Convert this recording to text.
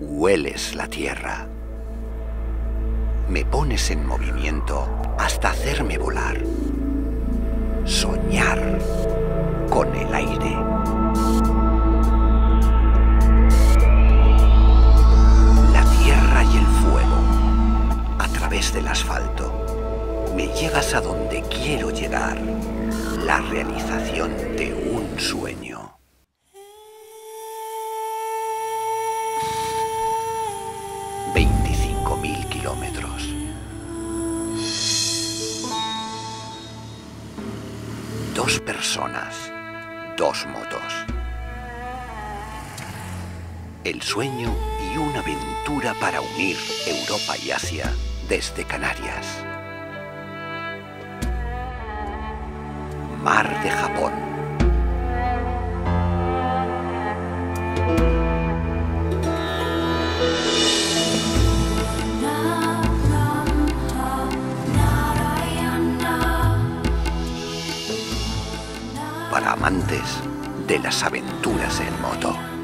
hueles la tierra. Me pones en movimiento hasta hacerme volar. Soñar con el aire. La tierra y el fuego, a través del asfalto, me llevas a donde quiero llegar, la realización de un sueño. Dos personas, dos motos. El sueño y una aventura para unir Europa y Asia desde Canarias. Mar de Japón. Para amantes de las aventuras en moto.